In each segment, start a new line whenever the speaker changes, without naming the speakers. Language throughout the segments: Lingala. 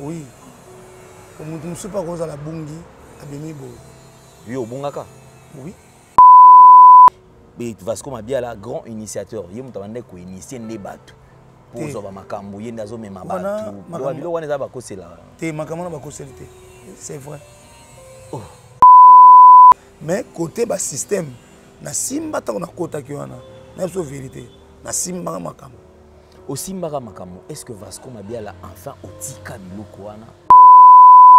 oui moto mosusu mpe akozala bungi abimi boye
yo obungaka
oui
vasco mabiala grand initiateur ye moto abandaki koinitie nde bato mpo ozwa bamakambo ye nde azomema bato biloko wana eza bakosela
te makambo wana bakoseli te c'est vrai
oh.
mais côté basystème nasimba ntango nakotaki wana na biso vérité nasimbaka makambo
osimbaka makambo est ce que vasco mabiala enfin otika biloko wana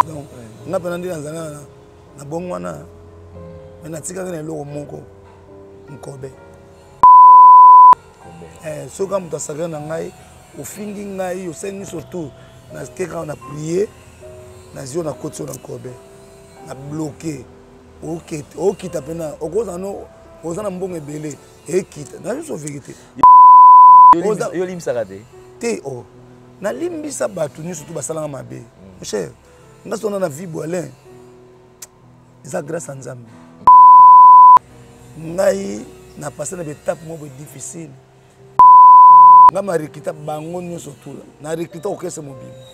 donc nga mpena nde nazala na bongo wana me hmm. natikaki na eloko moko nkobe eh, soki moto asakre na ngai ofingi ngai osali nyonso tour nakekaka na prie nazwi yo nakoti yo na nkobe na bloke okita mpena okozala oza na mbongo ebele ekita na nyonso verité
yo limbisaka te
te o oh. nalimbisa bato nyonso to basalanga mabe mm. cher nga sona na vie boalin eza grâce ya nzambe ngai na passe na baetape moko boye difficile ngai na recruta bango nyonso tula na recruta okese mobima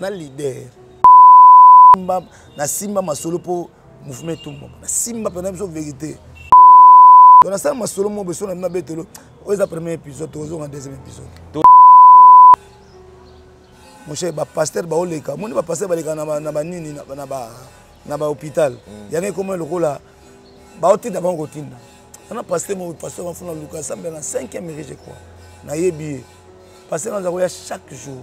na leader nasimba masolo mpo mouvement etumba nasimba mpena biso verité donc nasala masolo moko boso na bino abetelo oyo eza premier épisode tokozonga deuxième épisode moshe bapaster baoleka moni bapaster baleka na banini na bahôpital mm. yango ekoma lokola baotinda bango kotinda ana paster moko paster bafuna luka asambela na cinquième ere je crois nayebi ye paster naza koya chaque jour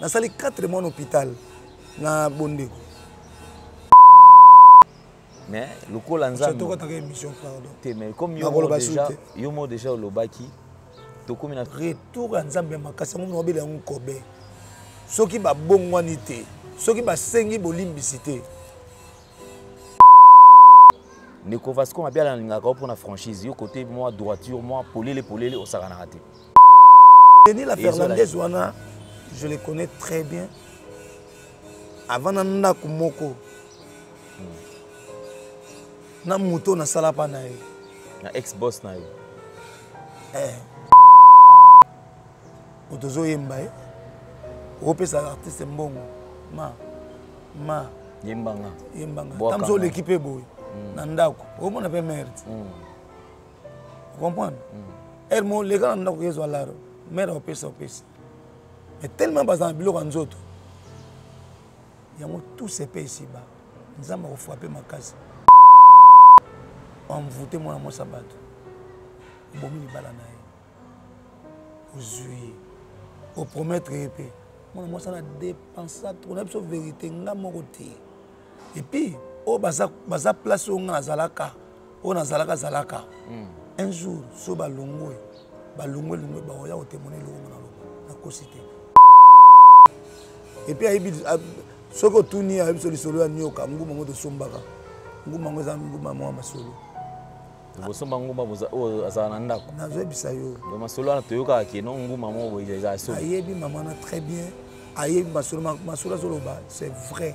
nasali 4 mois na hôpital na bondeko
mais lokola
nzambetokataka émission pardon
te mais comme yo mo déjà olobaki tokomi na
retour ya nzambe ya makasi yango mona obele yango kobe soki babongwani te soki basengi bolimbisi te
ndeko vasco mabiala nalingaka yo mpo na franchise yo kote mwa droiture mwa polele polele osakanaka te
Denis la Fernandez wana je le connais très bien avant na ndako moko na moto oyo nasala mpa na ye
na ex boss na ye
eh. moto ozoyemba ye opesa artiste mbongo ma ma
yembanga
yembanga ntango oleki mpe boye hmm. na ndako omona mpe merde
hmm.
comprendre heure mo leka na ndako ezwa laro mare opesa opesi mais tellement baza na biloko ya nzoto yango tout se paye siba nzambe akofrape makasi envoute mwana mwasi ya bato obomi libala na ye ozwi ye opromettre ye mpe mwana mwasi ana depensa tro na biso verité nga moko te epuis oyo baza place oyo nga nazalaka oyo nazalaka zalaka hmm. un jour so balongwe balongwe longwe baoya kotemone eloko na loba nakosi te epuis ayebi soki otuni ayebi so lisolo ya nioka nguma yango tosombaka nguma yango eza nguma mwa masolo
bosomba nguma oyo azala na ndako
nazoyebisa yo
masolo wana toyokaka keno nguma moko eza solo
ayebi mama na très bien ayebi masolo masolo azoloba c'est vrai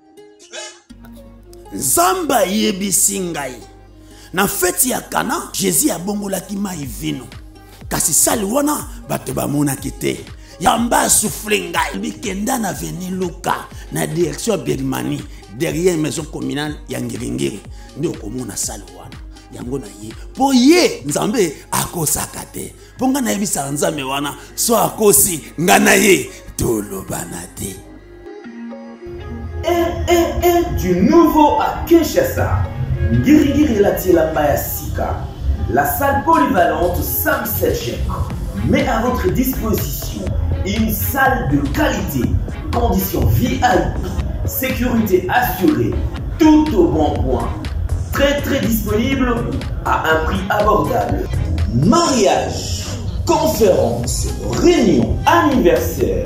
nzambe ayebisi ngai na feti ya kana jésus abongolaki mai vino kasi sali wana bato bamonaki te yamba asufle ngai bikenda na veni luka na direction ya birmanie derrière maison communale ya ngiringiri nde okomona sali wana yango na ye mpo ye nzambe akosaka te mpo ngai nayebisaka nzambe wana so akosi ngai na ye tolobana te
et du nouveau à Kinshasa. la la salle polyvalente Sam met à votre disposition une salle de qualité, conditions VIP, sécurité assurée, tout au bon point. Très très disponible à un prix abordable. Mariage, conférence, réunion, anniversaire.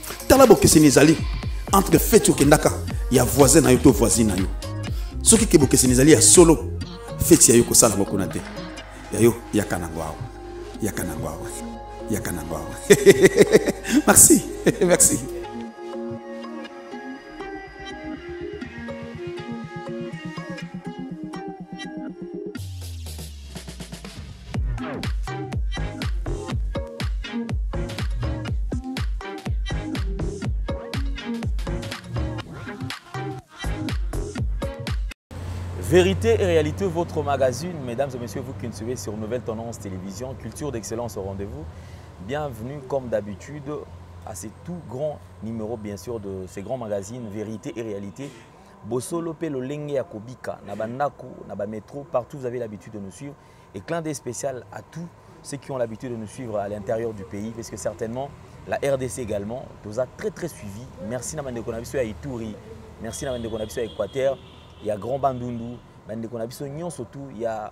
tala bokeseni ezali entre feti okendaka ya voisin na yo to voisine na yo soki ke bokeseni ezali ya solo feti ya yo kosala ngo kuna te ya yo yaka nango awa yaka nango awa yaka nango awa merci merci
Vérité et réalité, votre magazine, mesdames et messieurs, vous qui nous suivez sur Nouvelle Tendance Télévision, Culture d'Excellence au rendez-vous. Bienvenue, comme d'habitude, à ces tout grands numéros, bien sûr, de ces grands magazines, Vérité et réalité. Bosolo pe lolenge ya kobika na bandako, na ba metro, partout vous avez l'habitude de nous suivre et clin d'œil spécial à tous ceux qui ont l'habitude de nous suivre à l'intérieur du pays parce que certainement la RDC également toza très très suivi. Merci na bandeko na biso ya Ituri, merci na bandeko na biso ya Équateur, ya Grand Bandundu, bandeko na biso nyonso tout ya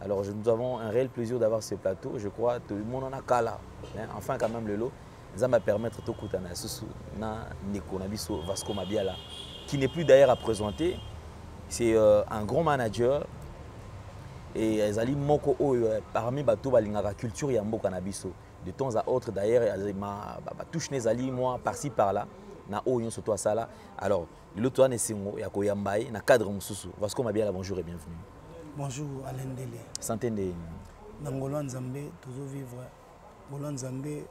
Alors nous avons un réel plaisir d'avoir ce plateau. Je crois tout le monde en a kala. Hein? Enfin quand même le lot. Nous va permettre tout kutana na Nico Nabiso Vasco Mabiala qui n'est plus d'ailleurs à présenter. C'est euh, un grand manager et ezali moko oyo euh, parmi bato balingaka culture ya mboka na biso de temps à autre d'ailleurs batouche na ezali mwa parci par là na oyo nyonso to asala alors lelo toza na esengo ya koyamba ye na cadre mosusu vasco mabiala bonjour et bienvenue
bonjour alain ndele
sante nde
na ngolo ya nzambe tozovivre ngolo ya nzambe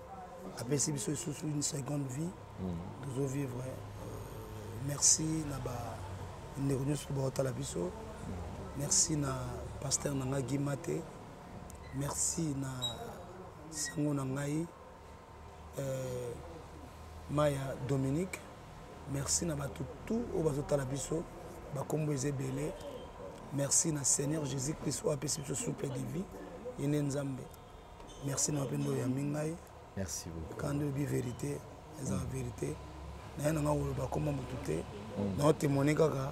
apesi biso lisusu une seconde vie hmm. tozovivre euh, merci na bandeko nyonso to bakotala biso hmm. merci na paster na ngai gimate merci na sango na ngai euh, maya dominique merci na bato tout oyo bazotala biso bakombo eza ebele merci na seigneur jésus christ oyo apesi biso souple de vie ye nde nzambe merci na yo mpe nde
oyambi ngai
kandi oyebi verité eza mm. verité naye nanga koloba koma motu te mm. naotemone kaka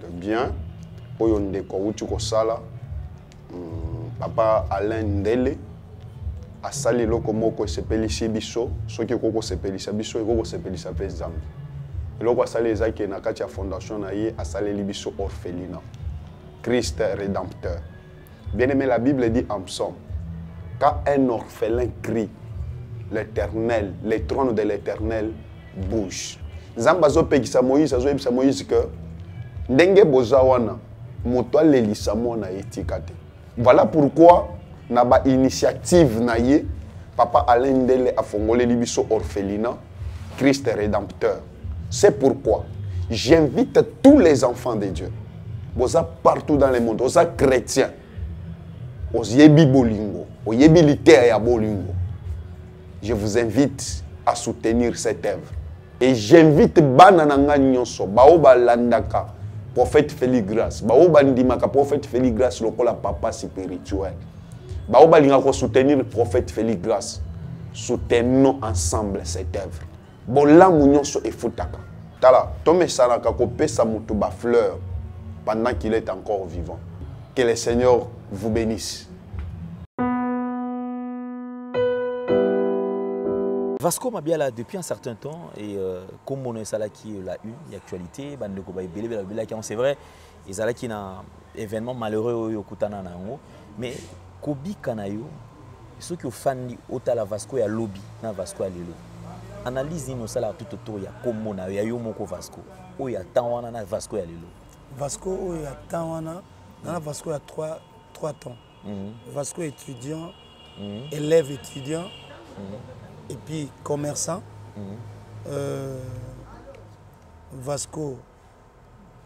de bien oyo ndeko awuti kosala hmm, papa alain ndele asali eloko moko esepelisi biso soki ekoki kosepelisa biso ekoki kosepelisa mpe nzambe eloko asali eza ke na kati ya fondation na ye asaleli biso orphelina christ redempteur Bien aimé, la Bible dit en psaume, quand un orphelin crie, l'éternel, les trônes de l'éternel bougent. Nzambe azopekisa Moïse, azoyebisa Moïse que ndenge boza wana moto alelisa mwana ye tika te. Voilà pourquoi na ba initiative na ye papa Alain Ndele afongoleli biso orphelinat Christ rédempteur. C'est pourquoi j'invite tous les enfants de Dieu. Boza partout dans le monde, boza chrétien. Oyebi bolingo, oyebi liter ya bolingo. Je vous invite à soutenir cette œuvre. Et j'invite bana nanga nyonso, bao balandaka prophète Félix Grace, bao bandimaka prophète Félix Grace lokola papa spirituel. Bao balingaka soutenir prophète Félix Grace. Soutenons ensemble cette œuvre. bolamu nyonso efutaka tala tomesanaka kopesa moto bafleur pendant qu'il est encore vivant que le seigneur vous bénisse
Vasco Mabiala, depuis un certain temps, et euh, comme on est salaki la une, l'actualité, c'est vrai, ezalaki na événement malheureux oyo okutana na yango mais kobika na yo soki ofandi otala vasco ya lobi na vasco ya lelo analyse nini osalaka tout autour ya kombo na yo ya yo moko vasco oyo ya temps wana na vasco ya lelo
vasco oyo ya temps wana nana vasco ya 3 3 temps
mm -hmm.
vasco étudiant
mm -hmm.
élève étudiant
mm -hmm.
et puis commerçant
mm -hmm.
euh, vasco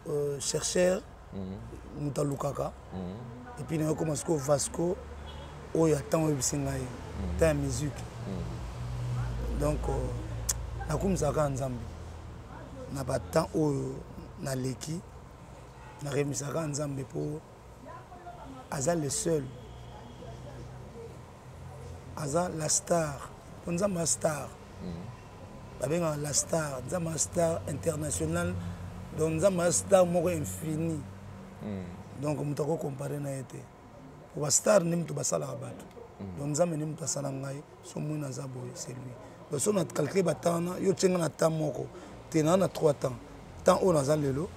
euh, chercheur
mhm.
moto alukaka
mhm.
epuis nayo koma sikoyo vasco oyo atango oyebisi ngai mhm. ta ya musique donc euh, nakumisaka kaka nzambe na batemp oyo naleki naremisaka nzambe mpo aza le seul aza la star mpo nzambe ya star mm. babengaka la star nzambe ya star international donc nzambe ya star moko infini mm. donc moto akoki compare na ye te mpo bastar nde moto basalaka bato mm. donc nzambe nde moto asala ngai so moi naza boye c'est lui donc so na calcule batemp wana yo tie ngai na temps moko te naa na trois temps temps oyo naza lelo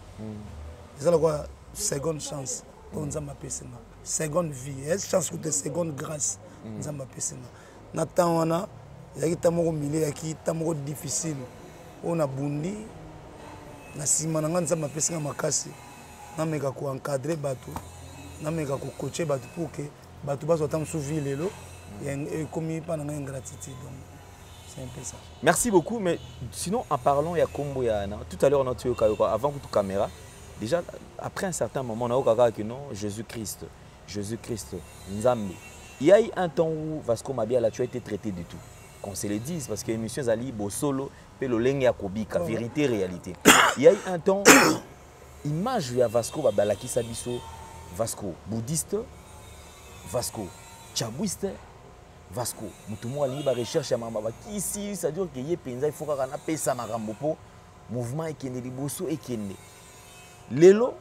eza lokola seconde chance oyo nzambe apesi ngai seconde vie eh, chance kuta seconde grâce mm. nzambe apesi nga na temps wana ezalaki ntan moko mile eyaki ntan moko difficile oyo nabundi na nsima na ngai nzambe apesi nga makasi nameka koencadre bato nameka kokoche bato pour ke bato bazwa ntango mosusu vi lelo ekomi mpa na ngai ingratitude donc c'est un peu ça
merci beaucoup mais sinon en parlant ya kombo ya tout à l'heure na toyoka yoka avant kutu caméra Déjà, après un certain moment, on a que non, Jésus-Christ, Jésus-Christ, Nzambi. Il y a eu un temps où Vasco Mabiala, tu as été traité du tout. Qu'on se le dise, parce que l'émission Zali, Bossolo, Peloleng ya Kobika, vérité, réalité. Il y a eu un temps, image ya Vasco Mabiala qui s'abisso, Vasco bouddhiste, Vasco chabouiste, Vasco, mutumo alingi ba recherche ya mama ba kisi, c'est-à-dire que ye penza il faut kaka na pesa makambo po mouvement ekende liboso ekende lelo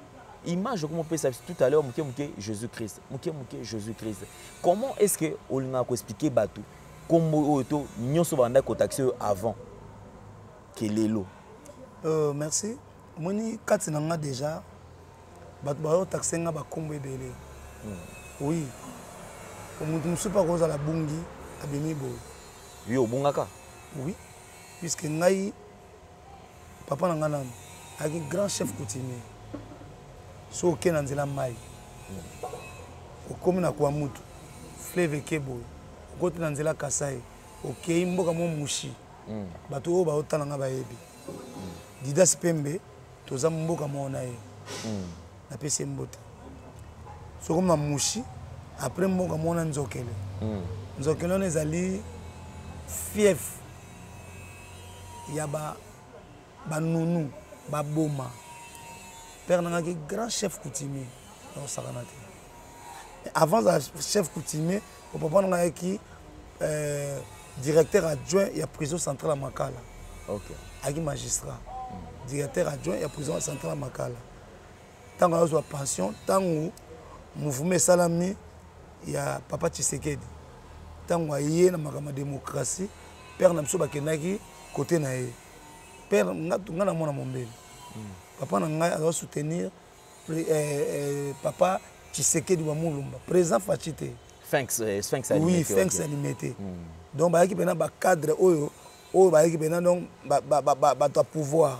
image okomi opesa biso tout à l'heure moke moke jésus christ moke moke jésus christ comment est ce que olingaka koexplike bato nkombo oyo to nyonso bandaki kotakisa oyo avant ke lelo
euh, merci omoni kati na nga déjà bato baotakise nga bakombo ebele hmm. oui moto mosusu mpe akozala bungi abimi boye
yo obungaka
oui puiske ngai papa na ngai nanu ayaki grand chef coutumier so oke na nzela mai okomi na kwa mutu fleve eke boye okoti na nzela kasai okei mboka mwa mushi hmm. bato oyo baotala ngai bayebi didas pembe toza mboka moko na ye hmm. napesi ye mbote sokomi na mushi après mboka moko na nzokele hmm. nzokele wana ezali fief ya ba ba nounu ba boma père na ngai grand chef coutumier donc ça kana te avant la chef coutumier au papa na ngai ki euh, directeur adjoint ya prison centrale ya makala
okay.
aki magistrat mm. directeur adjoint ya prison centrale ya makala ntango azwa pension ntango mouvement esalami ya papa tshisekedi ntango aye na makambo ya démocratie père na biso bakendaki kote na ye père ngai na mwana mombele hmm. papa na ngai aza soutenir eh, eh, papa tshisekedi wa mulumba président faci te
eh,
oui
finks
anime te hmm. donc bayaki mpena bacadre oyo oyo bayaki mpena donc bato ya pouvoir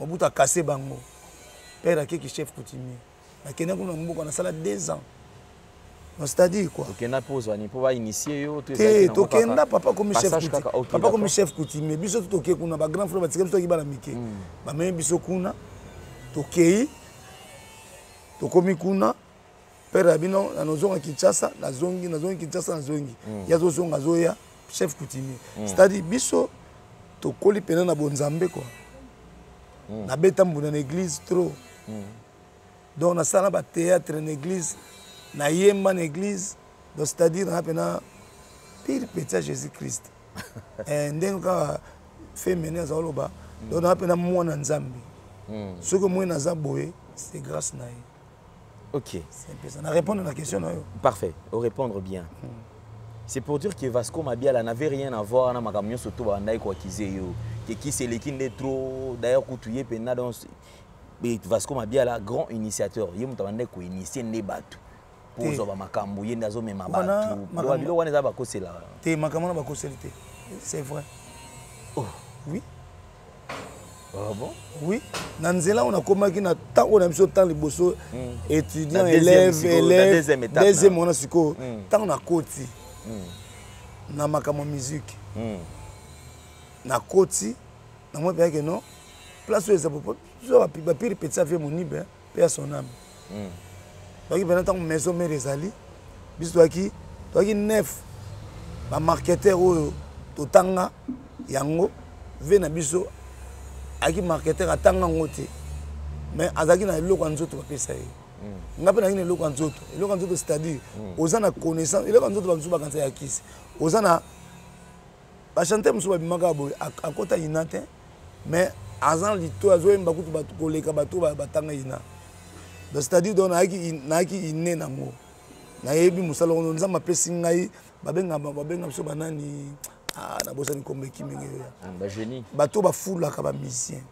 mobutu akase bango père akeki chef coutumier nakenda kuna mboka nasala deux ans c'est-à-dire quoi
okenda mpo ozwani mpo bainitie yo
te tokenda papa komi papa komi chef coutumier biso tu tokei kuna bagrand frère batika biso toki bana mike hmm. bamemi biso kuna tokei tokomi kuna père na bino nazozonga kinshasa nazongi nazongi kinshasa nazongi mm. ye azozonga azoya chef coutumier mm. c'est-à-dire biso tokoli mpena na bonzambe kua mm. nabeta mbunda na église trop mm. donc nasala bathéâtre na église nayemba na église donc c'est-à-dire naa mpena pire petit ya jésus christ eh, ndenge kaka femene aza koloba donc naa mpena mwana nzambe mm. soki omoi naza boye c'est grâce na ye
Ok.
Ça na répondre à la question na yo.
Parfait, au répondre bien. Hmm. C'est pour dire que Vasco Mabiala n'avait rien à voir na makambo nyonso to bandaki koakize yo. Que kisi eleki nde trop, d'ailleurs kutu ye mpenza donc Vasco Mabiala grand initiateur, ye moto abandaki koinitie nde bato mpo ozwa bamakambo ye nde azomema bato biloko wana eza bakosela
te makambo wana bakoseli te c'est vrai oh. oui
Ah bon?
Oui, na nzela on a komaki na ta on a biso tant liboso
hmm. étudiant
élève élève
deuxième étape
deuxième on a
siko
hmm. tant na koti hmm. na makamo musique
na
koti na moi bien que non place où les apôtres ba pire petit ça vient mon ibe hein. paix à son âme
mm.
toyaki mpena ntango maison mare ezali biso toyaki toyaki nef bamarketer oyo totanga yango ve na biso ayaki marketer atanga yango te mais azalaki na eloko ya nzoto bapesa ye mm. nga mpe nayaki na eloko ya nzoto eloko ya nzoto c'est-à-dire mm. oza na connaissance eloko ya nzoto bamosusu bakanisa ya kisi oza na ba chanteur mosusu babimaka ya boye akota ina te mais aza na lito azoyemba kutu bato koleka bato batanga ina donc c'est-à-dire donc nayaki ine nango nayebi mosala ono nzambe apesi ngai babenga babenga biso banani ah, nabosani nkombo ekimi ngai
oya hmm,
bato bafulaka bamusicien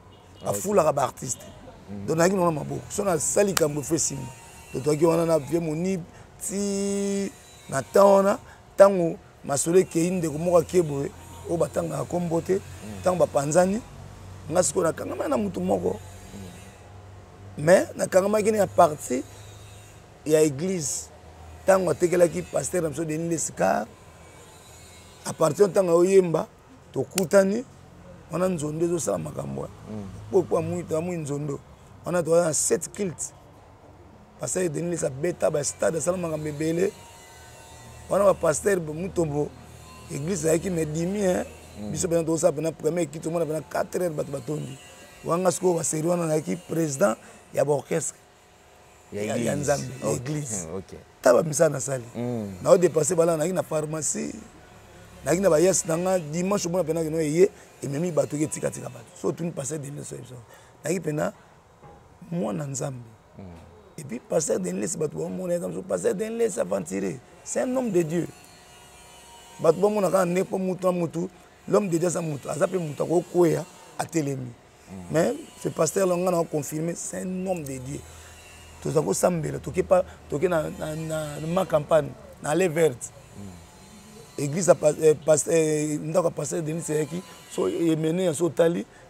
ah, bafulaka baartiste hmm. donc nayaki nango na maboko so nasali likambo efo esimba donc toyaki wana na vie monibe ti na temps wana ntango masolo ekei ndeko moko akie boye oyo batangaka nkombo te ntango bapanzani nga sikoyo nakangamaki na motu moko mais nakangamaki na ya parti ya église ntango atekelaki paster na biso denis lescar apartir ya ntango ayoyemba tokutani wana nzondo ezosala makambo kpokpo amwi nzondo wana toza na 7 kilte pasteur denis lesa beta ba stade asala makambo ebele wana ba pasteur mutombo église ayaki mais dimi hein mm. biso pena tokosala pena premier ekiti omona pena 4 heures bato batondi wanga sikoyo baseri wana nayaki président ya baorchestre
ya
nzambe ya église ta bamisala nasali
mm.
nao dépasse balaa nayaki na pharmacie nayaki na bayasi na nga dimanche omona pena keno eye ememi bato eke tikatika bato so otuni pasteur denis soyebisa nayaki pena mwana nzambe et puis pasteur denlesi bato bamona eza mosusu pasteur denlesi aventure c'est un homme de dieu bato bamona kaka nde mpo motu na motu l'homme de dieu aza motu aza mpe motu akokweya atelemi mm. mais ce pasteur longa na confirme c'est un homme de dieu toza kosambela toke pa toke na, na, na, na ma campagne na allée verte mm. église ya eh, eh, ndako ya pasteur denis eyaki so emene ya so otali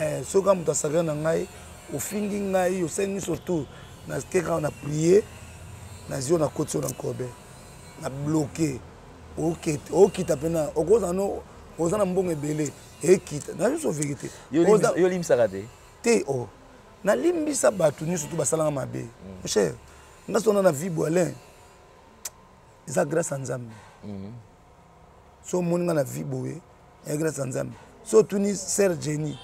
eh, soki kaka moto asakana na ngai ofingi ngai osengi nyonso tour nake kaka na prie nazwi yo nakoti yo na nkobe na bloke okita mpena okozala no oza na mbongo ebele ekita na nyonso verité
yo olimbisaka te
te o nalimbisa bato nyonso to basalanga mabe mm. mon cher nga sona na vie boalin eza grâce ya nzambe mm. so omoni nga na vie boye ya grâce ya nzambe so otuni sœur jenny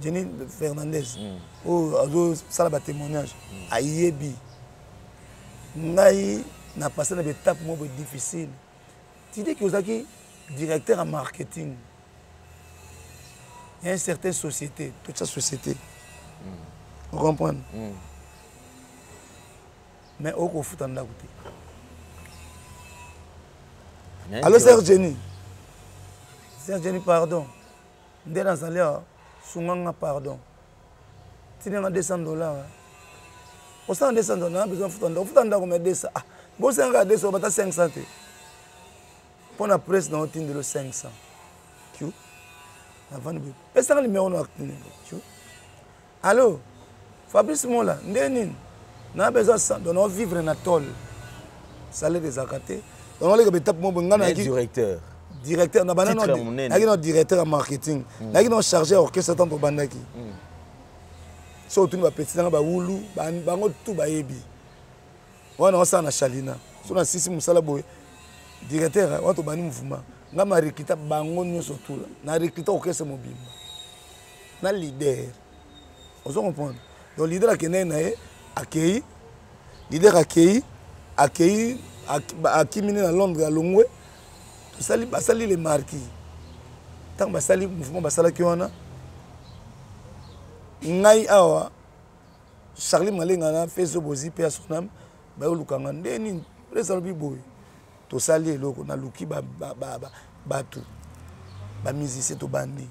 jenny fernandez mm. oyo azosala batémoignage mm. ayebi ngai na passé na baetape moko difficile tideki ozalaki directeur ya marketing ya un certain société totya société mm. ocomprendre mais oko futa ndaku te allo sœur Jenny sœur Jenny pardon nde nazali awa sunga nga pardon tina nga 200 dollars hein. osala 200 dollars na besoin futa ndaku futa ndaku mais 200 ah bosengaka 200 bata 500 te mpo na presse na otindelo 500 q navandi boye pesaka limero na actinelo q Allô Fabrice Mola nde nini na besoin sans donc na vivre na tol salaire ezalaka te donc oleka betape moko ngai nayaki
directeur
directeur na
bana
nayaki na directeur ya marketing hmm. nayaki na chargé ya orchestre ntango tobandaki hmm. so otuni bapeti nanga bawulu bango tu bayebi wana osala na chalina so nasisi mosala boye directeur wana tobandi mouvement ngai marekita bango nyonso tula na rekita orchestre mobimba na leader ozo comprendre donc leader akendaki na ye akei leader akei akei akimi nde na londres alongwe tosali basali le marki ntango basali mouvement basalaki wana ngai awa charli malenga na fezo bozi mpe ya sonam bayoluka nga nde nini presa alobi boye tosali eloko naluki bato bamusicien tobandi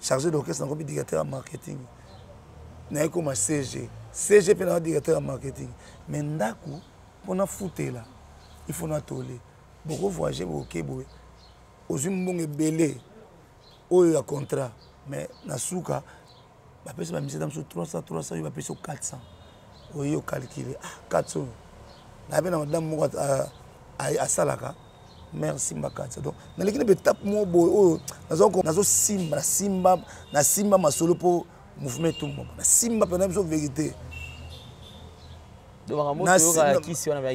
chargé d'orchestre nakomi dictateur ya marketing naye koma cg cg mpe naa dictateur ya marketing mais ndako mpo nafutela il faut natole bokovoyage boke boye ozwi mbongo ebele oyo ya contrat mais na suka bapesi bamisete na biso 300 300 yo bapesi yo 400 oye yo calcule ah 400 oyo naye mpe na madame moko asalaka mare simba katsa donc naleki na betape moko boye oyo nazosimba nasimba nasimba masolo mpo mouvement etumbama nasimba mpena biso
verité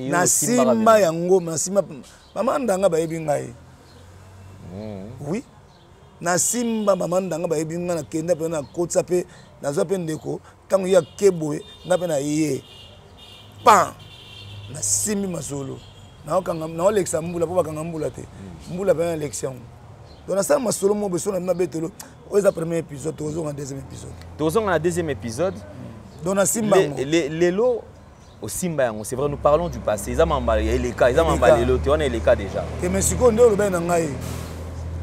nasimba yango nasimba mama ndanga bayebi ngai hmm. oui nasimba mama ndanga bayebi nga nakenda mpe nakotisa mpe nazwa mpe ndeko ntango ye ake boye nga mpe na ye pan nasimbi masolo naolekisa mbula mpo bakanga mbula te hmm. mbula mpe nalekisi yango donc nasala masolo moko beso na bino abetelo oyo eza premier épisode tokozonga na deuxième épisode
tokozonga na deuxième épisode hmm.
donc nasimba yango
lelo osimba yango c'est vrai nous parlons du passé eza mamba ya eleka eza mamba lelo te wana eleka déjà
te mais sikoyo nde olobaki na ngai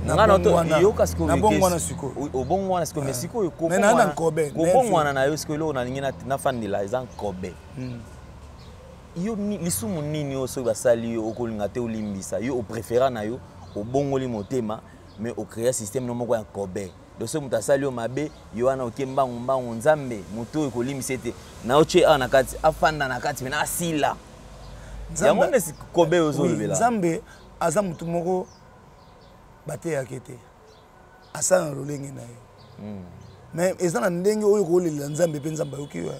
nabongwana
sikoyoobongwana sikoyo mais sikoyo kobongwana na yo sikoyo eloko nalingi nafandela eza nkobe
hmm.
yo lisumu nini oyo soki basali yo okolinga te olimbisa yo oprefera na yo obongoli motema mais ocrea systeme no moko ya nkobe doso moto asali yo mabe yo wana oke mbangu mbangu nzambe moto oyo kolimisa ete na yo tye awa na kati afanda na kati pena asila yango nde kobe ozolobela
nzambe aza moto moko bateyaka ete asala na lolenge na ye hmm. mais eza na ndenge oyo kolelela nzambe mpe nzambe ayoki yo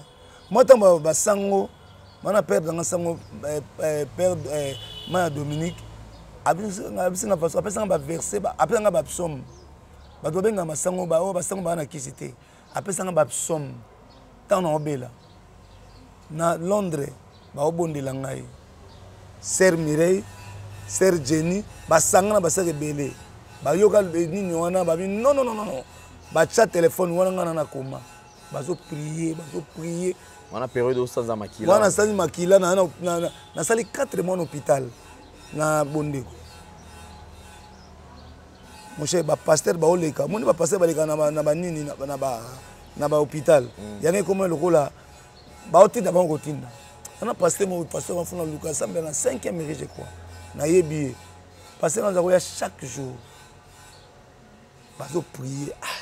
mwa ntango basango mana père nanga sango eh, eh, père eh, mana dominique abisinga façon apesanga baverse apesanga bapsaume bato babengaka masango baoyo oh, basango baa na kisi te apesanga bapsome ntango na obela na londres baobondela ngai ser mireille ser jenny basanga na basaka ebele bayoka eh, nini wana babi nononono batya telefone wana ngai na nakoma bazoprie bazoprie
wana periode osanza makila
wana nasali makila nasali 4 mois na hôpital na bondeko moshe bapastere baoleka moni bapastere baleka na banini na bahôpital mm. yango ekoma lokola baotinda bango kotinda ana pastere moko pasteur mafuna luka asambela na 5e mairie je crois nayebi ye pasteur aza koya chaque jour bazopriye ah.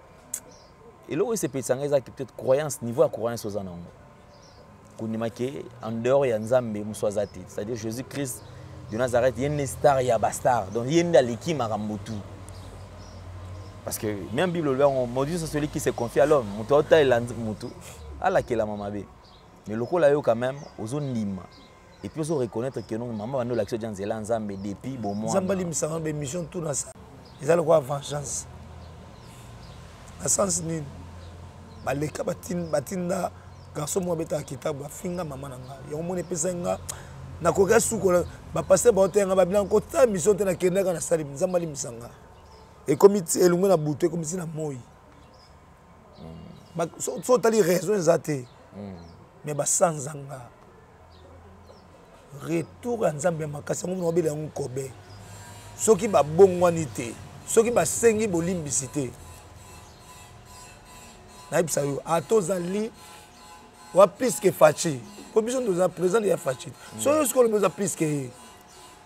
eloko esepelisa ngai ezalaki peut-être croyance niveau ya croyance oza nango kondima ke en dehors ya nzambe mosu aza te c'est-à-dire jésus christ de nazareth ye nde star ya bastar donc ye nde aleki makambo tu parce que même bible olobi yango moto nyonso celui qui se confie à l'homme moto aotalela motu alakelama mabe mais lokola yo quand même ozondima et puis ozo reconnaître que non maman bando lakisa ja nzela nzambe depuis bon moi
nzambe
alimisa
nga émission tout na ça eza lokola vengeance na sens nini baleka batinda garçon moko abetaka kitabu afinga mama na nga yango moni epesaki nga nakoki asukola bapaster baoteya nga babila kota mission te nakendaka na sali nzambe alimisa nga ekomi elongo na butu ekomi ti na moi so otali raison eza te mais basanza nga retour ya nzambe ya makasi yango mona obela yango kobe soki babongwani te soki basengi bolimbisi te nayebisa yo ata ozali wa plus ke faci mpo biso toza présent ya faci mm. soki yo soki olobi oza plus ke ye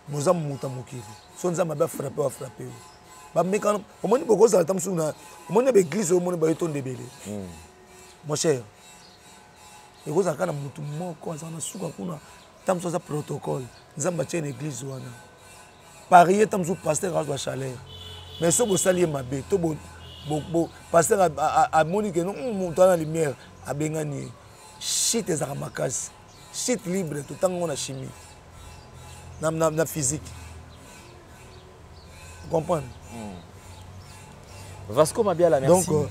boza moto ya mokili so nzambe abe afrappe afrappe yo bamekana omoni bokozala ta mosusu na omoni na baeglise omoni bayo tondebele mm. mon cher ekozala kaka na motu moko azala na suka kuna ntango mosusu aza protocole nzambe atie na église wana parie ntango mosusu paster azwa chaleur mais soki bosali ye mabe to paster amoni ke hmm, moto ana lumière abengani ye shit ezalaka makasi shit libre totanga yango na chimie na, na, na physique Vous comprenez hmm.
Vasco Mabiala, merci.
Donc, euh,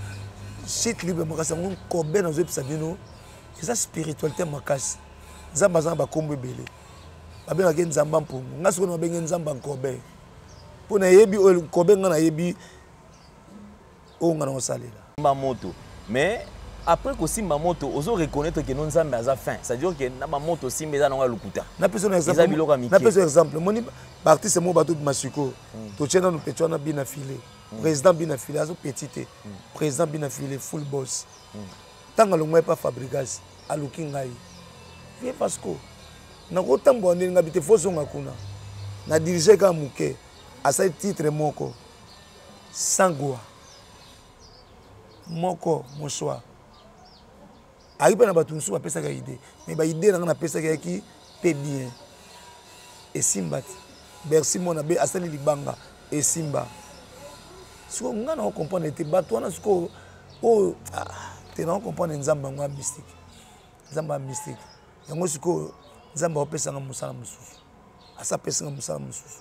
site libre, makasi yango kobe na zoyebisa bino eza spiritualité makasi nzambe aza na bakombo ebele babengaki nzambe mpungu ngai sikoyo nabenge nzambe nkobe mpo nayebi oyo nkobe ngai nayebi oyo nga nakosalela
mba moto mais après kosimba moto ozo reconnaître que no nzambe aza fin ça dire que na bamoto osimba eza nango ya lokuta eza biloko ya
mikepesa exemple omoni baartiste moko bato bima sikoyo hmm. totie nano peti wana bina file hmm. président bina file azo peti te hmm. président bina file full boss ntango alongwai pa fabrigas aluki ngai ye pasco nakotambola ndenge ngabi te fozonga kuna na dirige kaka moke asali titre moko sangwa moko mosoir ayi mpe na bato mosusu bapesaka ide mai baide na ngai napesaki yaki mpe bien esimba te bercy mwana be asali libanga esimba sikoyo ngai nako comprendre te bato wana sikoyo oyo ah, te nako comprendre nzambe yango ya mystique nzambe ya mystique yango sikoyo nzambe aopesanga mosala mosusu asa apesanga mosala mosusu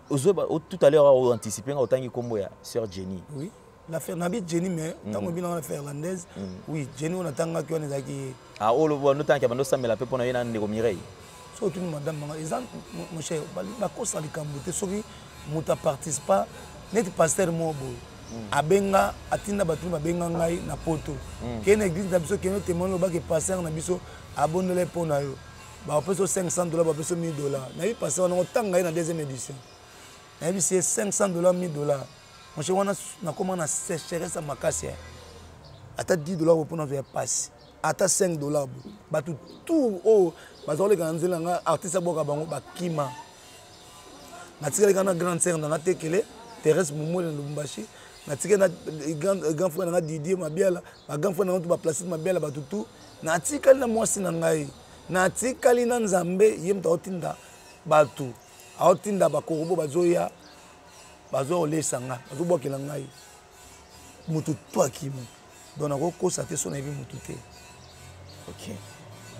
Ozo
oh,
tout à l'heure au anticiper nga otangi kombo ya sœur Jenny.
Oui. La faire nabi Jenny mais mm. tango bino na faire landaise. Mm. Oui, Jenny on atanga ki on ezaki.
Ah oh le bon no tangi bando samela pe pona yena ndeko Mireille.
So tu madame manga ezan mon cher ba ko sali kambote soki muta participa net pasteur mobo. Mm. abenga atinda bato mpe babenga ngai na poto mm. kei na église na biso kei notemoine lobaki passer na biso abondela mpo na yo bapesi yo 500 dollar bapesi yo 1000 dollar nayebi pase wana otanga ye na deuxième édition nayebisi ye 500 dollar 1000 dollar moshe wana nakoma na sécheresse ya makasi ata 10 dollar oyo mpo nazwa ya pasi ata 5 dollar bo bato tour oyo baza koleka na nzela nga artiste abwaka bango bakima natikali kaka na grande sere na nga tekele therese momole na lubumbashi natikali na grand frère na nga didier mabiala bagrand frère na nga to baplacide mabiala bato tout natikali na mwasi na ngai natikali na nzambe ye moto aotinda bato aotinda bakorobo bazoya bazokolesa nga bazobwakela ngai motu to akimi donc nakokosa te so nayebi motu te
okay.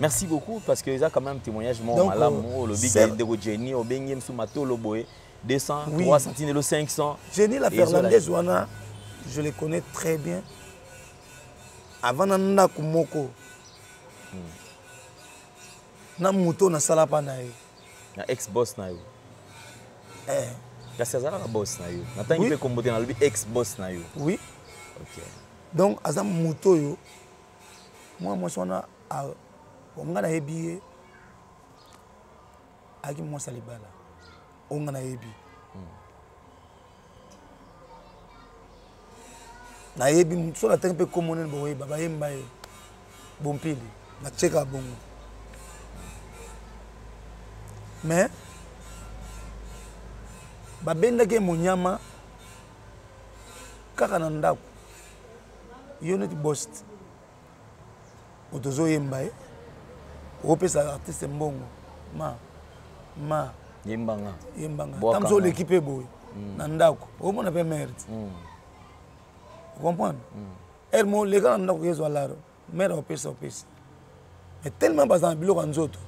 merci beaucoup parce que eza quand même témoignage moko malamu
euh,
olobi ndeko jenny obengi ye mosusu matolo boye 200
oui.
3 centinelo 500
jenny la ferlandaise wana je le connais très bien avant na ndako moko hmm. na moto nasala pa na ye
na ex boss na yo
eh.
kasi azalaka boss na yo natangi
oui.
mpe kombo te nalobi ex boss na yo
oui
okay.
donc aza moto oyo mwana mwasi wana nga nayebi ye ayaki mwasi ya libala oyo nga nayebi hmm. nayebi so natangi mpe nkombo nini bokoyeba bayemba ye bompili natyeka bongo mais babendaki ye monyama kaka na ndako yo neti bost moto ozoyemba ye opesa artiste mbongo ma ma
yembanga
yembanga ntango oleki mpe boye mm. na ndako omona mpe mare ti
mm.
comprendre mm. ere mo leka na ndako ezwa laro mare opesa opesa mais tellement baza na biloko ya nzoto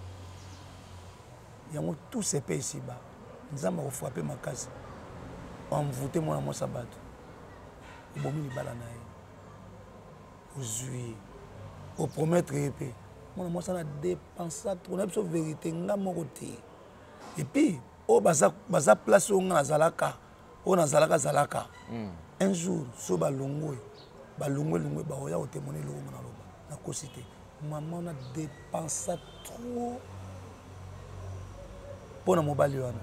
yango tout se pe isiba nzambe akofrape makasi envoute mwana mwasi ya bato obomi libala na ye ozwi opromettre ye mpe mwana mwasi ana depensa trop na biso verité nga moko te epuis oyo baza place oyo nga nazalaka oyo nazalaka zalaka hmm. un jour so balongwe balongwe longwe baoya kotemona eloko nga naloba nakosi te mama wana depensa trop mpo na mobali wana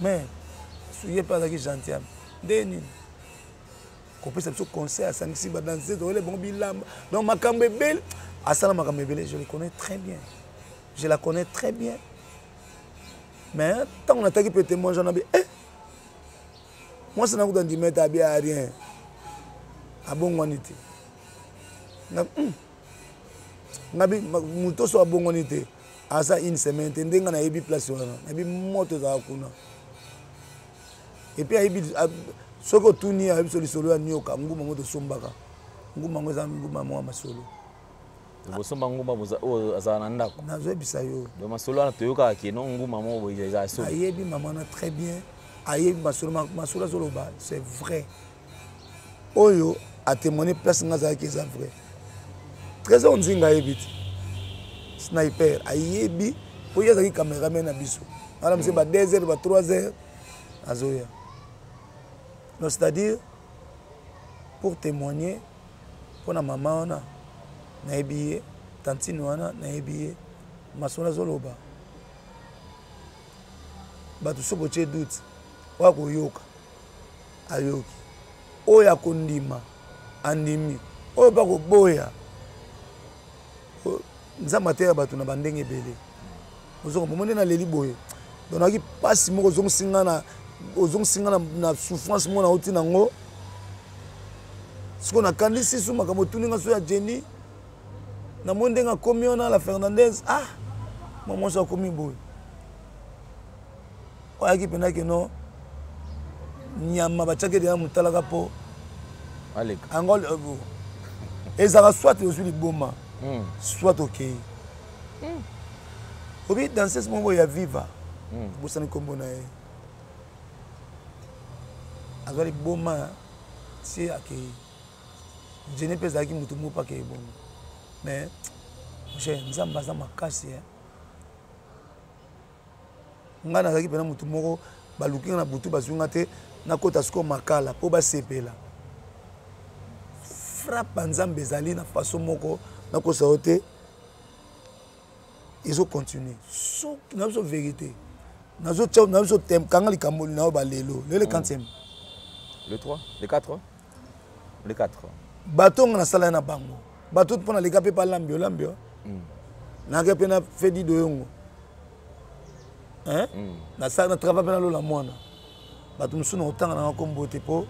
mais suye mpe azalaki gentil nde nini kopesa biso conseil asangisi badanse ezokele bango bilamba donc makambo ebele asala makambo ebele je le connais très bien je la connais très bien mais ntango nataki mpe témoignage wana be e eh, mwasi nakuta ndima ete abi a rien abongwani te ngabi moto oso abongwani te aza une semaine te ndenge nayebi place wana nayebi moto ezalaka kuna epuis ayebi soki otuni ye ayebi so lisolo ya nioka nguma yango tosombaka nguma yango eza nguma mwa masolo
bosomba nguma oyo azala na ndako
nazoyebisa yo
do masolo wana toyokaka keno nguma moko boye eza so
ayebi mama na très bien ayebi masolo masolo azoloba c'est vrai oyo atemone place nga azalaki eza vrai trésor nzinga ayebi te sniper ayebi mpo ye azalaki cameraman na biso wana mose ba 2 heures ba 3 heures azoya no c'est à dire pour témoigner mpo na mama wana nayebi ye tantine wana nayebi ye masolo azoloba bato soki otie doute oya koyoka ayoki oyo akondima andimi oyo mpe akoboya nzambe ateya bato na bandenge ebele ozokomoma nde naleli boye donc nayaki mpasi moko ozongisi nga na ozongisi nga na souffrance moko nauti nango sikoyo nakanisi su makambo otuni nga so ya jeni namoni ndenge akomi wana la fernandez ah mwa mwasi akomi boye oyaki mpenza keno nyama batiaki deya motalaka mpo yango euh, ezalaka soit ozwi liboma
hmm.
soit okei hmm. obi danses moko ya viva
hmm.
bosani nkombo na ye azwa liboma si akei jeni mpe ezalaki motu moko mpe akei bongo mais je nzambe aza makasi eh. ngai nazalaki mpena motu moko baluki nga na butu bazwi nga te nakota sikoyo makala mpo basepela frappe ya nzambe ezali na faso moko nakosa yo te ezocontinue soki na biso verité nazotya na biso tem kanga likambo na yo balelo lelo le quantième
le 3 le 4 les quatre ans
bato nga nasalai na bango bato mpo naleka mpe palambio lambio
mm.
nake mpe na fedi doyongo
mm.
nasala na travail mpe nalola mwana bato mosusu nakotanga nanga nkombo te mpo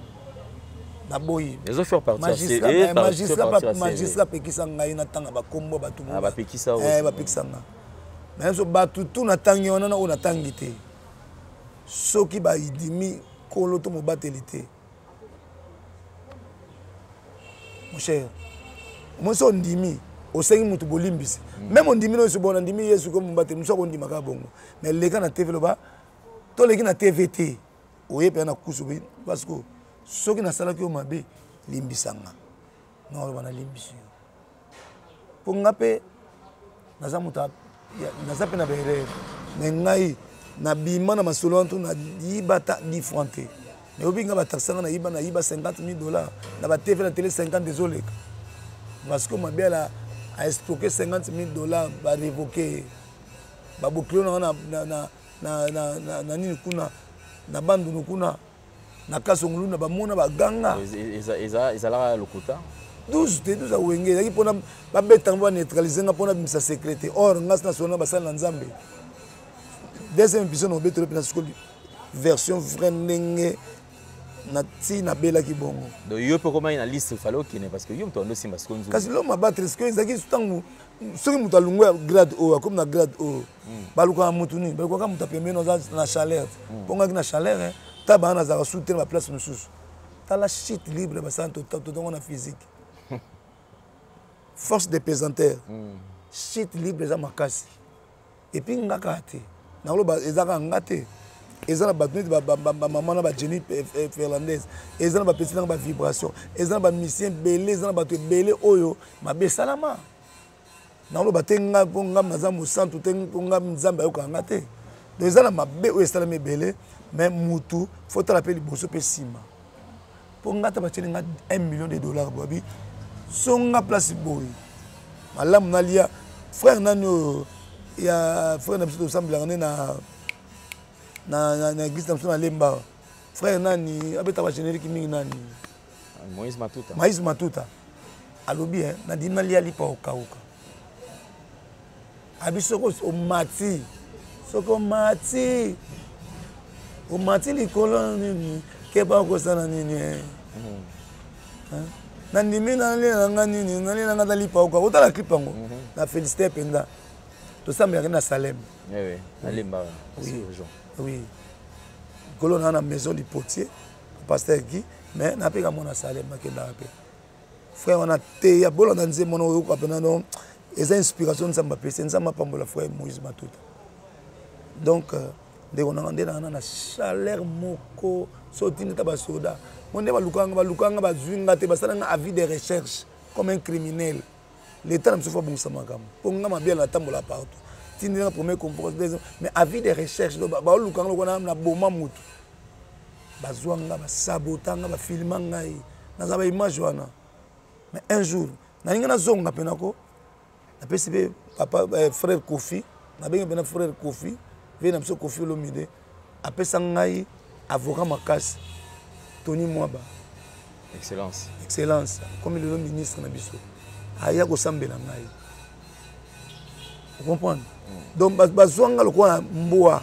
naboyi magistrat apekisa ngai natanga bakombo bato
ah, bapekisa
eh, nga nanso bato tu natangi wana na oyo natangi te soki baidimi kolo to mobateli te mon cher omoni so ondimi osengi motu bolimbisi mm. meme ondimi noyesu bona ndimi yesu ko mobateli mosu akondima kaka bongo mais leka na tv loba toleki na tv te oye mpenza na kusu basiko soki nasalaki yo mabe limbisanga non oloba nalimbisi yo mpo nga mpe naza moto naza mpe na baerreur me ngai nabima na masolo wana to nayiba ta di franc te nayobi nga bataxanga nayiba nayiba 50 000 dollars na batv na tele 50 ezoleka vasco mabiala aestoke 50 000 dollars barevoke babokilo na nga na nini kuna na bandundu kuna na kasongulu na bamona baganga
ezalaka lokuta
12 te 12 awenge ezalaki mpona babetaka mpo baneutralize nga mpo nabimisa secret te or ngasi na solo na basali na nzambe deuxième épisode nakobetelo mpe nasikoli version vrai ndenge na ti nabelaki bongo
donc yo mpe okomaki na liste fale okende parce que yo moto andosimba siko nzuu
kasi loma batre sikoyo ezalaki ntango soki moto alongwa grade oyo akomi na grade oyo balukaka motu nini balukaka motu apembeni oza na chaleur mpo ngaki na chaleur eh. ta bana nazalaka soutene baplace mosusu tala chute libre basala totongo na physique force de pesanteur hmm. chute libre eza makasi epuis nga kaka te nakoloba eza kaka nga te eza na bato neti bamama na bajeni eh, eh, ferlandaise eza na bapesi nanga bavibration eza na bamisien ebele eza na bato ebele oyo mabe esalama naoloba te nga mpo nga naza mosantu te mpo nga nzambe ayokaka nga te donc eza na mabe oyo esalami ebele mais mutu fo tala mpe liboso mpe nsima mpo nga ata batyeli nga 1 million de dollars boabi so nga place boye malamu nalia frère nani oyo ya frère na biso tosambelaka nde na na église na biso na lemba frère nani abetaka bagenerique mingi nani
moïse matuta
moïse matuta alobi eh, nadimi nalia lipa okauka abi soki omati soki omati omati likolo na nini keba okosala nini eh? hmm. nandimi nalela na nga nini nalela nga nalipa oka otala clip yango mhm. na félicité mpenza tosambelaki na salem
eh
oui likolo na na maison du potier pasteur guy mais na mpe kamona salem nakendaka mpe frère wana teya bolanda nzembo wana oyoka mpena donc eza inspiration nzambe apesi nzambe apambola frère moïse matuta donc euh, ndeko nanga nde nanga na chaleur moko so otindi ata basoda ngo nde balukanga balukanga bazwi nga te basala nga avis de recherche comme un criminel leta na biso fo abongisa makambo mpo nga mabiala natambola partout tindi nga premier comporte deuxième mais avis de recherche donc baoluka nga lokola na boma motu bazwa nga basabota nga bafilma ngai naza baimage wana mais un jour nalingi nazonga mpe nako napesi mpe papa eh, frère kofi nabengi mpe na frère kofi ve na biso kofi olomide apesa ngai avocat makasi tony mwaba
excellence
excellence akomi lelo ministre na biso aya kosambela ngai ocomprendre mm. donc bazwa ngai lokola mbwa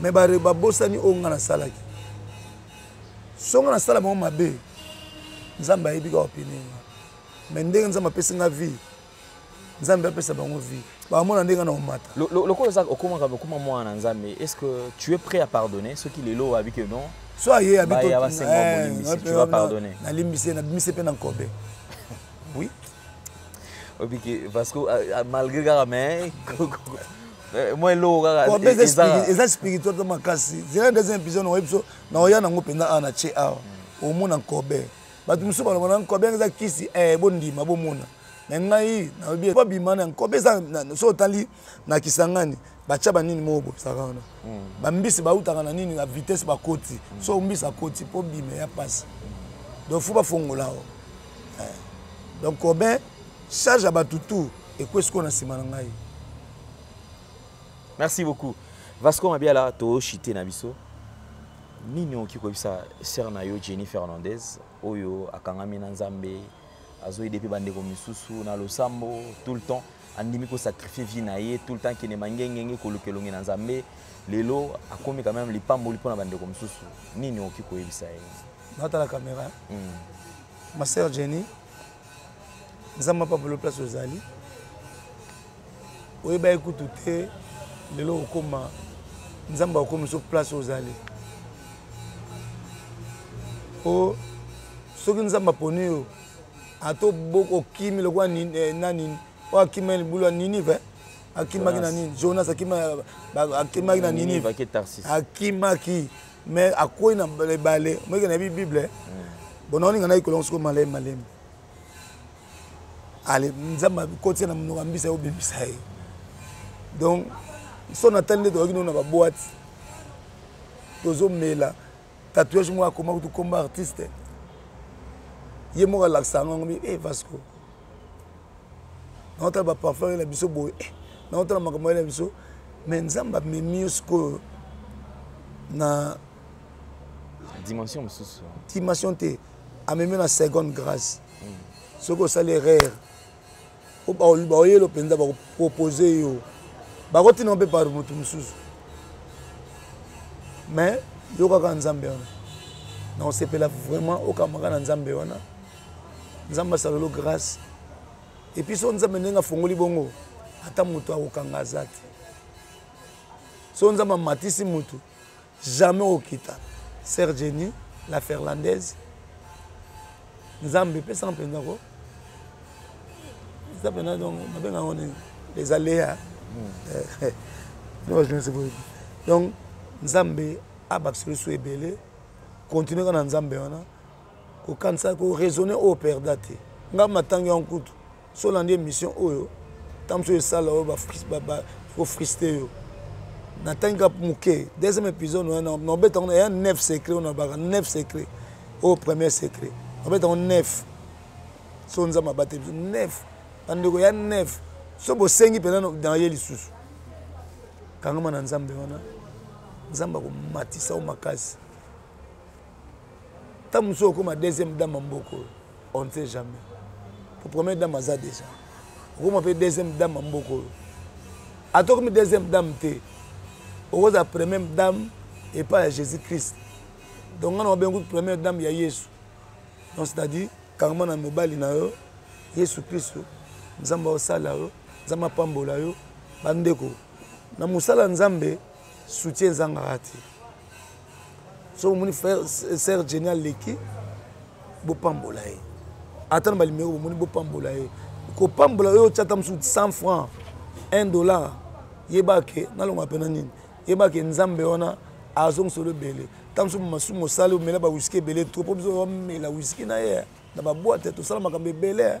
me babosani oyo ngai nasalaki so ngai nasala bango mabe nzambe ayebi kaka pene nga me ndenge nzambe apesi ngai vie nzambe apesa bango vie bamona ndenge na omata
lokola oza okomaka okoma mwana na nzambe est ce que tu es prêt à pardonner soki lelo oyebi ke non
so aye
abitolimbisi
eh, nabimisi mpe na nkobe oui
obiki parce que euh, euh, malgré kaka mais euh, mwa
eloko kakaeza spirituel to makasi zela nde eza impision naoyebi biso naoya nango mpenza awa na tie awa omona nkobe bato mosusu balobana nkobe yango eza kisi eh, bondima bomona mais ngai nalobi babima na nkobe eza so otali na kisangani batya banini moko bobisaka wana hmm. bambisi bautaka na nini na vitesse bakoti hmm. so mbisi akoti mpo bima ya mpasi donc fo bafongola o eh. donc kobe charge ya bato tour ekwesi ko na nsima na ngai
merci beaucoup vasco mabiala toshite na biso nini okoki koyebisa sere na yo jenny fernandez oyo akangami na nzambe azo aider pe ba ndeko misusu na losambo tout le temps andimi ko sacrifier vie na ye tout le temps kende mangengenge koluka elongi na Nzambe lelo akomi quand même lipamboli pona ba ndeko misusu nini okoki koyebisa ye
natala camera mm. ma sœur Jenny nzambe apabolo place ozali oyebaki kutu te lelo okoma nzambe akomi so place ozali po soki nzambe aponi yo ata okimi lokola eh, nani oyo akima libulu ya ninive eh? akimaki na nini jonas akimaki na
nini
akimaki mais akwei na ebale omeke nayebi bible eh? mm. bonaoninga na ikolongo soko malemi malemi ale nzambe akotisa na monoko ya mbisa yo obimisa ye donc so natali nde tozalaki nao na baboite tozomela tatouage moko akoma kutu komba artiste ye moko alakisa yango yango e vasco naotala baparfum ye na biso boye eh, naotala makambo ye na biso mais nzambe amemi yo sikoyo na
dimension mosusu
dimension te amemi na seconde grâce soki osali erreur baoyelo mpenza bakopropose yo bakotinao mpe par moto mosusu mais yokaka nzambe wana na osepela vraiment okamaka na nzambe wana nzambe asalolo grâce epuis so nzambe ndenge afongoli bongo ata moto akokanga aza te so nzambe amatisi motu jamais okita ser jenny la ferlandaise nzambe epesa mpenza ko eza mpenza donc babenga yango nini les aléas donc nzambe abakisa biso ebele continue kaka na nzambe wana kokanisa koraisonne oyo perda te ngai matangi yango kutu so olandi émission oyo ntango mosusu esala oyo kofriste yo natangi kaka moke deuxième épisode wana nabeta yango ya 9 secret oyo nabaka 9 secret oyo oh, premier secret nabeta yango 9 so nzambe abateli biso 9 bandeko ya 9 so bosengi mpenza na ye lisusu kangama na nzambe wana nzambe akomatisa yo makasi ntango mosusu okoma deuxième dame ya mboka oyo on ne sait jamais po première dame aza déjà okoma mpe deuxième dame ya mboka oyo ata okomi deuxième dame te okozala première dame epai ya jésus christ donc nga na wabengi kutu première dame ya yesu donc c'est-à-dire kangama na mobali na yo yesu kristo nzambe aosala yo nzambe apambola yo bandeko na mosala nzambe soutien ezangaka te soki omoni ser geni aleki bopambola ye ata na balimero bomoni bopambola ye kopambola oyo otya ata mosusu 100 franc 1 dollar yeba ke nalonga mpena nini yeba ke nzambe wana azongisa olo ebele ntango mosusu masumu osali omela bawiski ebele trop mpo biso omela wiski na ye na babwate tosala makambo ebele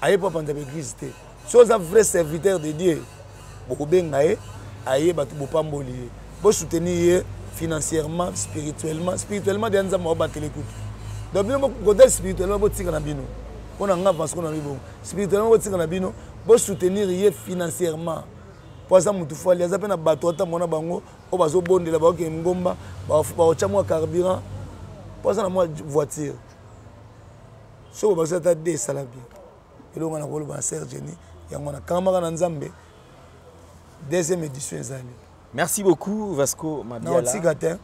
aye mpo apanza baeglise te so oza vrai serviteur de dieu bokobenga ye aye bato bopamboli ye bosoutenir ye financièrement spirituellement spirituellement deya nzambe aobatele kutu donc bino kote spirituellement botika na bino mpo na nga vasco na bibongo spirituellement botika na bino bosoutenir ye financièrement mpo aza motu fali aza mpe na bato ata mona bango oyo bazobondela baoke ngomba bakotya mwa carburant mpo aza na mwa voiture soko bazwi ata de esala bien elonga na koloba na ser jeni yango na kangamaka na nzambe deuxième édition ezali
merci beaucoup vasco
mabialaotika te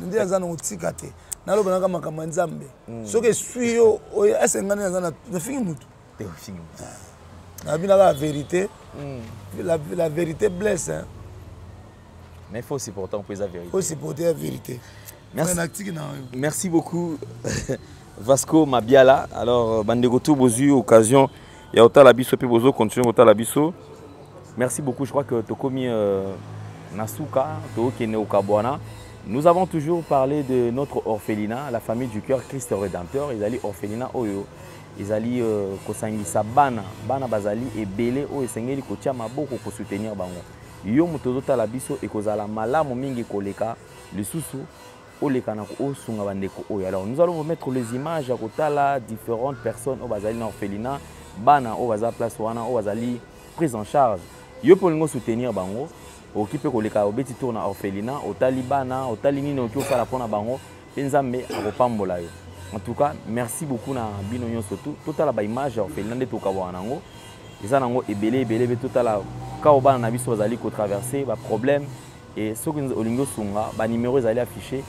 nde aza na kotika te nalobanaka makambo ya nzambe mm. soki eswi yo esengani aza nafingi
motu
nabi naka vérité hmm. la, la vérité blesse hein.
mais faut supporter mpo eza vérité
faut supporter ya vérité
merci, merci beaucoup vasco mabiala alors euh, bandeko to bozwi occasion ya kotala biso mpe bozo continue kotala biso merci beaucoup je crois que tokomi euh, na suka tokokende kokabwana Nous avons toujours parlé de notre orphelinat, la famille du cœur Christ Rédempteur. Ils allaient orphelinat Oyo. ezali euh, kosangisa bana bana bazali ebele oyo esengeli kotia maboko kosoutenir bango yo moto ozotala biso ekozala malamu mingi koleka lisusu oleka na osunga bandeko oyo alors nous allons vous mettre les images ya kotala différentes personnes oyo bazali na orphelina bana oyo baza place wana oyo bazali prise en charge yo mpe olingi osoutenir bango okoki mpe koleka obeti tour na orphelina otali bana otali nini okoki kosala mpo na bango Pe Nzambe akopambola yo. En tout cas, merci beaucoup na bino nyonso tout. Totala ba images ya orphelinat nde tokabwana nango. Eza nango ebele ebele pe totala kao bana na biso bazali ko traverser ba problèmes et soki olingi osunga ba numéros ezali afficher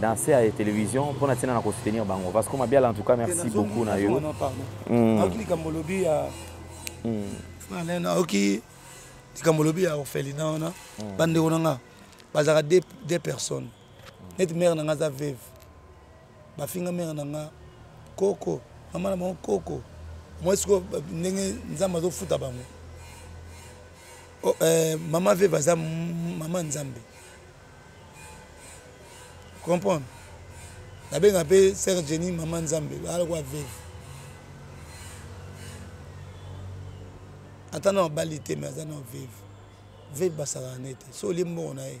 dans ces euh, télévision mpo na ntina na kosoutenir bango vasco mabiala en tout cas merci beaucoup na yo hmm.
aoki likambo olobi ya hmm. aoki likambo olobi ya orphelina wana hmm. bandeko na nga bazalaka deux personnes neti mare na nga aza veve bafinga mare na nga koko mama na bango koko moi sikoyo ndenge nzambe azofuta bango oh, eh, mama veve aza mama nzambe comprendre nabenga mpe ser jeni mama nzambe alakwa veve ata na mabali te me aza na veve veve basakana ete so olie mbongo na ye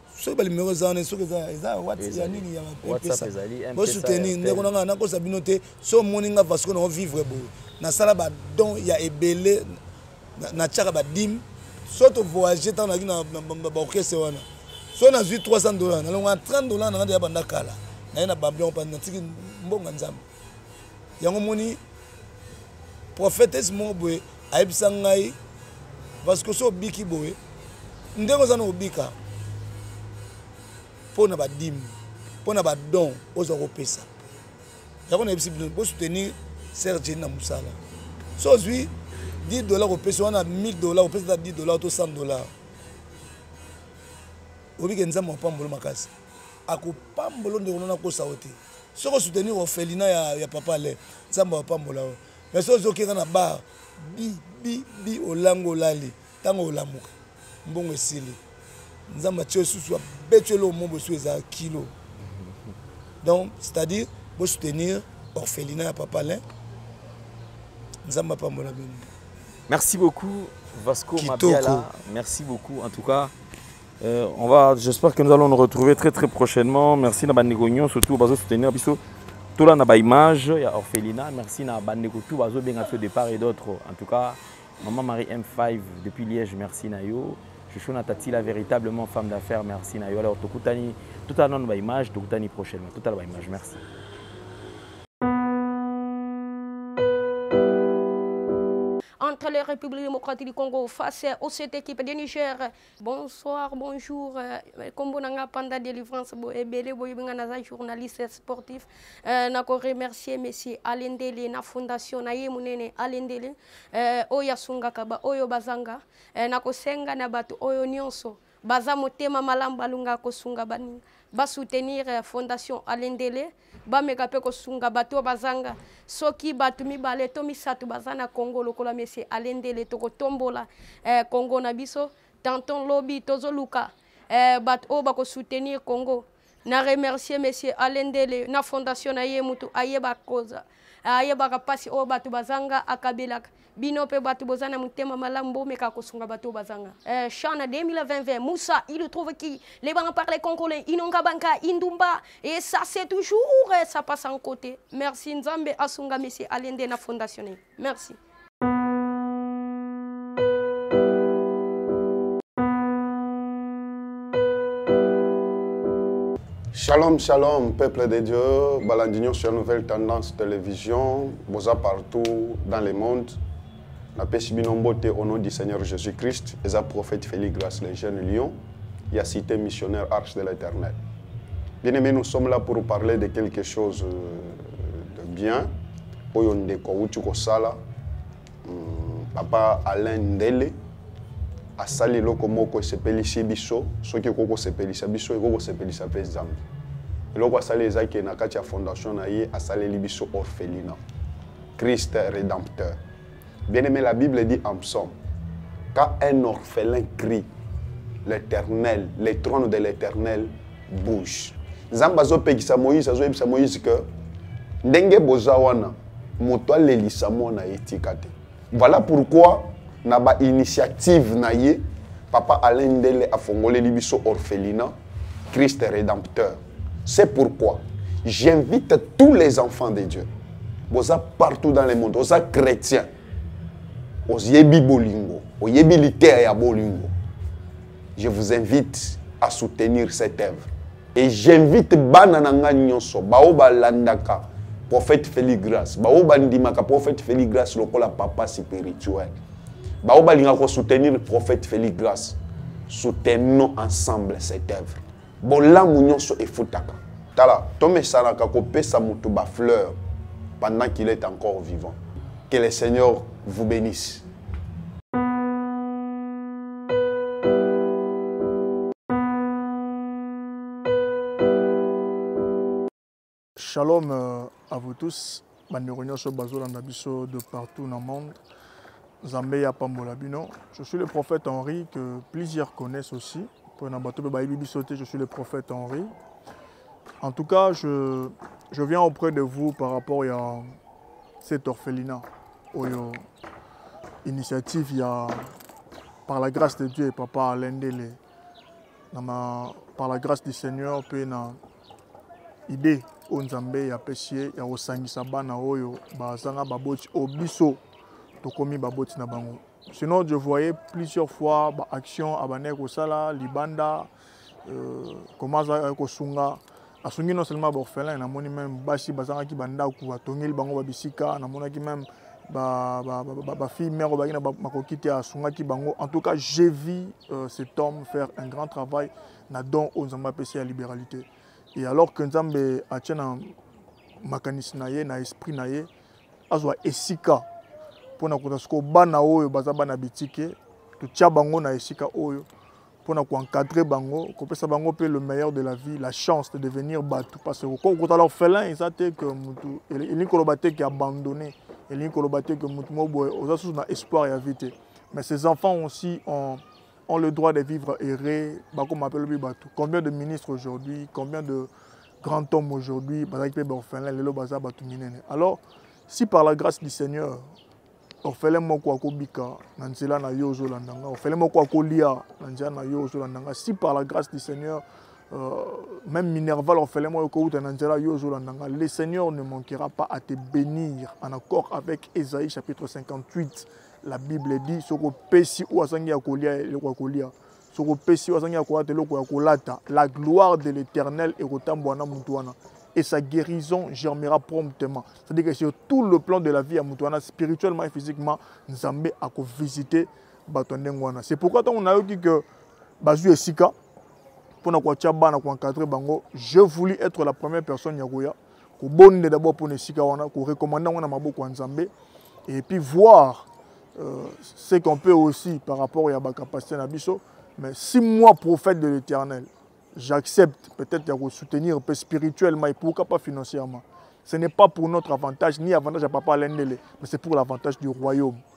soki balimero eza wana soki eza whatsapp ya nini ya mpesa bosoutenir ndeko na ngai nakosa bino te so omoni nga vasco nao vivre boye nasala badon ya ebele natyaka badime so tovoyage ntango naki na baorchestre wana so nazwi 300 dollar nalonga 30 dollar nanga deya banda kala naye na bambion mpa natiki mbonga nzambe yango moni prophetese moko boye ayebisa ngai parce que so obiki boye ndenge oza na kobika mpo na badime mpo na badon oza kopesa yango nayebisi bino bosoutenir serge na mosala so ozwi 10 dollar kopesa wana 1000 dollar kopesa ta 10 dollar to 100 dollar obike nzambe apambolo makasi akopambolo ndeko nona kosa yo te soko soutenir orphelina ya, ya papa le nzambe apambola yo mais so ozokeka na bar bi bi bi olango olali ntango olamuka mbongo esili nzambe atie osusu abeti yo eloko mo bosu eza kilo donc c'est à dire bosoutenir orphelina ya papa le nzambe apambola bino
merci beaucoup vasco mabiala merci beaucoup en tout cas Euh, on va, j'espère que nous allons nous retrouver très très prochainement. Merci na bandeko nyonso tout bazo soutenir biso. Tola na ba image ya orphelina. Merci na bandeko tout bazo benga biso de part et d'autre. En tout cas, maman Marie M5 depuis Liège, merci na yo. Chouchou na Tatila véritablement femme d'affaires, merci na yo. Alors tokutani tout à l'heure na ba image, tokutani prochainement. Tout à l'heure ba image, merci.
entre les républiques démocratiques du Congo face aux cette équipe de Niger. Bonsoir, bonjour. Kombo euh, nanga Panda Delivrance bo ebele bo yebinga naza journaliste sportif. Euh, na ko remercier monsieur Alendele na fondation na ye munene Alendele euh, oyo asungaka ba oyo bazanga. Euh, na ko senga na bato oyo nyonso baza motema malamu balunga kosunga baninga. basoutenir eh, fondation alendele bameka mpe kosunga bato oyo bazanga soki bato mibale to misato baza na congo lokola mesie alendele tokotombola eh, congo na biso tanton lobi tozoluka eh, bato oyo bakosoutenir congo na remercier mesie alendele na fondation na ye motu ayeba koza ayebaka mpasi oyo bato bazanga akabelaka bino pe batu boza na motema malamu bomeka kosunga bato bazanga euh, chana 2020 moussa il trouve qui les bancs par les congolais inonga banka indumba et ça c'est toujours euh, ça passe en côté merci nzambe asunga monsieur alende na fondation merci
Shalom, shalom, peuple de Dieu, Balandino sur Nouvelle Tendance Télévision, Boza partout dans le monde. La paix beauté au nom du Seigneur Jésus-Christ, et la prophète Félix Grâce, les jeunes lions, et a cité missionnaire Arche de l'Éternel. Bien aimés, nous sommes là pour parler de quelque chose euh, de bien. Oyonde hmm, Hmm, papa Alain Ndele asali eloko moko esepelisi biso soki ekoki kosepelisa biso ekoki kosepelisa mpe nzambe eloko asali eza ke na kati ya fondation na ye asaleli biso orphelina christ rédempteur bien aimé la bible dit en psaume quand un orphelin crie l'éternel les trônes de l'éternel bouche nzambe azopekisa moïse azoyebisa moïse que ndenge boza wana moto alelisa mwana ye tika te voilà pourquoi na bainitiative na ye papa alain ndele afongoleli biso orphelina christ rédempteur c'est pourquoi j'invite tous les enfants de dieu boza partout dans le monde oza chrétien oyebi bolingo oyebi liteya ya bolingo Je vous invite à soutenir cette œuvre. Et j'invite bana na nga nyonso bao balandaka prophète Félix Grace, bao bandimaka prophète Félix Grace lokola papa spirituel. Bao balinga ko soutenir prophète Félix Grace. Soutenons ensemble cette œuvre. bolamu nyonso efutaka tala tomesanaka kopesa moto bafleur pendant qu'il est encore vivant que le seigneur vous bénisse
Shalom euh, à vous tous bandeko nyonso bazolanda biso de partout na monde nzambe ya pambola bino je suis le prophète henri que plusieurs connaissent aussi mpo na bato mpe bayebi biso te je suis le prophète henri en tout cas je, je viens auprès de vous par rapport à cet orphelinat oyo initiative ya par la grâce de dieu papa alendele par la grâce du seigneur mpe na idee oyo nzambe ya pesi ye ya kosangisa bana oyo bazanga baboti oyo biso tokomi baboti na bango sinon je voyais plusieurs fois baaction abandaki kosala libanda euh, koma azalaki kosunga asungi non seulement baorphelin namoni meme basi bazangaki bandako atongeli bango babisika namonaki meme bafille mère obaki na makoki te asungaki bango en tout cas je vis euh, cet homme faire un grand travail na don oyo nzambe apesi ya liberalité et alors que nzambe atie na makanisi na ye na esprit na ye azwa esika mpo na koza sikoyo bana oyo baza bana bitike totya bango na esika oyo mpo na koencadre bango kopesa bango mpe le meilleur de la vie la chance de devenir bato parce que kokotala orphelin eza te ke motu elingi koloba te ke abandonne elingi koloba te ke motu moko boye oza susu na espoir ya vie te mais ces enfants aussi ont ont le droit de vivre heureux bako mapelo bi batu combien de ministres aujourd'hui combien de grands hommes aujourd'hui bazaki pe ba orphelin lelo baza batu minene alors si par la grâce du Seigneur orphelin moko akobika na nzela na yo ozolanda nga orphelin moko akolia na nzela na yo ozolanda nga si par la grâce du seigneur euh, même minerval orphelin moko ekouta na nzela yo ozolanda nga le seigneur ne manquera pas à te bénir en accord avec esaïe chapitre 58 la bible dit soki opesi oyo azangi ya kolia eloko ya kolia soki opesi oyo azangi ya kolata eloko ya kolata la gloire de l'éternel ekotambola na motu wana et sa guérison germera promptement c'est à dire que sur tout le plan de la vie ya motu wana spirituellement et physiquement nzambe akovisite bato ya ndenge wana c'est pourquoi ntango nayoki que bazwi esika mpo na koatya bana koencadre bango je voulu être la première personne ya koya kobonde d'abord mpona esika wana korecommande yango na maboko ya nzambe et puis voir euh, ce qu'on peut aussi par rapport ya bacapacité na biso mais si moi prophète de l'éternel j'accepte peut-être ya kosoutenir mpe spirituellement et pourquoi pas financièrement ce n'est pas pour notre avantage ni avantage ya papa alendele mais c'est pour l'avantage du royaume